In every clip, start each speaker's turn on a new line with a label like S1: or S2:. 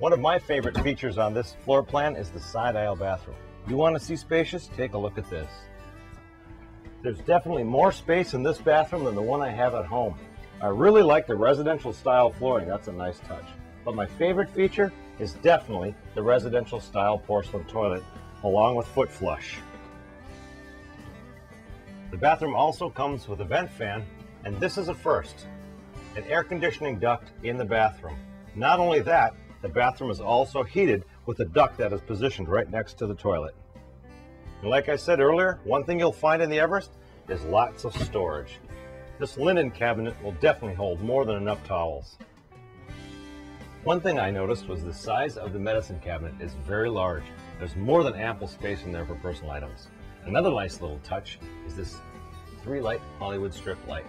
S1: One of my favorite features on this floor plan is the side aisle bathroom. You want to see spacious? Take a look at this. There's definitely more space in this bathroom than the one I have at home. I really like the residential style flooring, that's a nice touch. But my favorite feature is definitely the residential style porcelain toilet along with foot flush. The bathroom also comes with a vent fan and this is a first, an air conditioning duct in the bathroom. Not only that, the bathroom is also heated with a duct that is positioned right next to the toilet. And like I said earlier, one thing you'll find in the Everest is lots of storage. This linen cabinet will definitely hold more than enough towels. One thing I noticed was the size of the medicine cabinet is very large. There's more than ample space in there for personal items. Another nice little touch is this three light Hollywood strip light.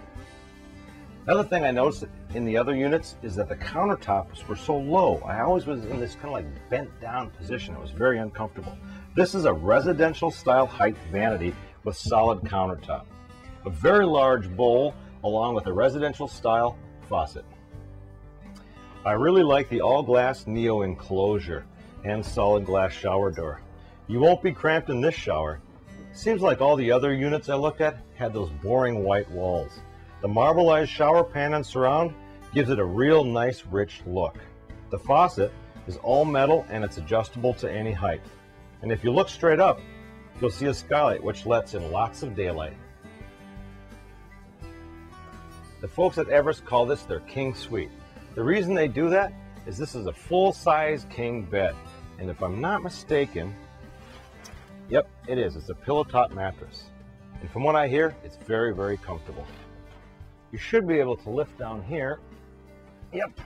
S1: Another thing I noticed in the other units is that the countertops were so low. I always was in this kind of like bent down position. It was very uncomfortable. This is a residential style height vanity with solid countertop. A very large bowl along with a residential style faucet. I really like the all glass Neo enclosure and solid glass shower door. You won't be cramped in this shower. Seems like all the other units I looked at had those boring white walls. The marbleized shower pan and surround gives it a real nice rich look. The faucet is all metal and it's adjustable to any height. And if you look straight up, you'll see a skylight which lets in lots of daylight. The folks at Everest call this their king suite. The reason they do that is this is a full-size king bed. And if I'm not mistaken, yep, it is. It's a pillow top mattress. And from what I hear, it's very, very comfortable. You should be able to lift down here. Yep.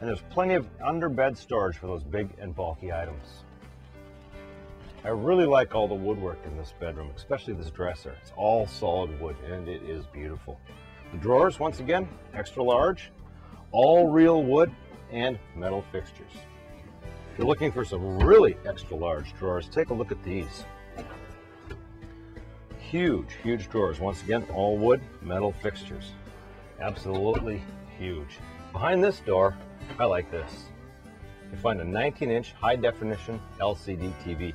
S1: And there's plenty of under bed storage for those big and bulky items. I really like all the woodwork in this bedroom, especially this dresser. It's all solid wood and it is beautiful. The drawers, once again, extra large, all real wood and metal fixtures. If you're looking for some really extra large drawers, take a look at these huge, huge drawers. Once again, all wood, metal fixtures. Absolutely huge. Behind this door, I like this. You find a 19 inch high definition LCD TV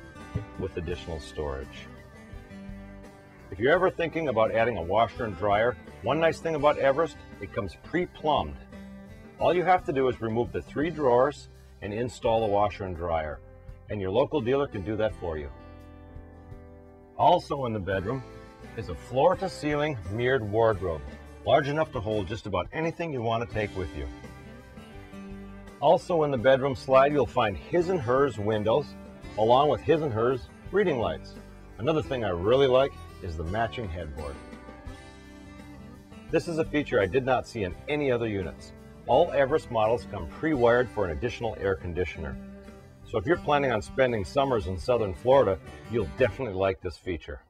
S1: with additional storage. If you're ever thinking about adding a washer and dryer, one nice thing about Everest, it comes pre-plumbed. All you have to do is remove the three drawers and install a washer and dryer, and your local dealer can do that for you. Also in the bedroom is a floor-to-ceiling mirrored wardrobe, large enough to hold just about anything you want to take with you. Also in the bedroom slide, you'll find his and hers windows, along with his and hers reading lights. Another thing I really like is the matching headboard. This is a feature I did not see in any other units. All Everest models come pre-wired for an additional air conditioner. So if you're planning on spending summers in southern Florida, you'll definitely like this feature.